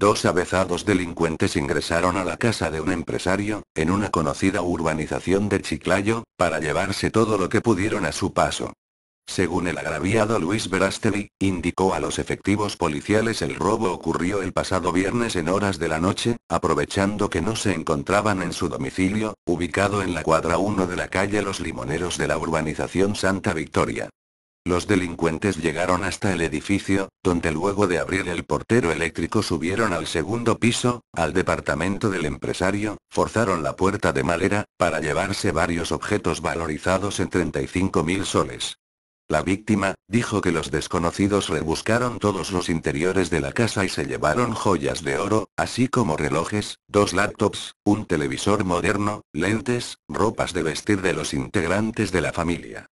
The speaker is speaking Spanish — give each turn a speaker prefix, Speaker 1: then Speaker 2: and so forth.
Speaker 1: dos avezados delincuentes ingresaron a la casa de un empresario, en una conocida urbanización de Chiclayo, para llevarse todo lo que pudieron a su paso. Según el agraviado Luis Verasteri, indicó a los efectivos policiales el robo ocurrió el pasado viernes en horas de la noche, aprovechando que no se encontraban en su domicilio, ubicado en la cuadra 1 de la calle Los Limoneros de la urbanización Santa Victoria. Los delincuentes llegaron hasta el edificio, donde luego de abrir el portero eléctrico subieron al segundo piso, al departamento del empresario, forzaron la puerta de madera, para llevarse varios objetos valorizados en 35 mil soles. La víctima, dijo que los desconocidos rebuscaron todos los interiores de la casa y se llevaron joyas de oro, así como relojes, dos laptops, un televisor moderno, lentes, ropas de vestir de los integrantes de la familia.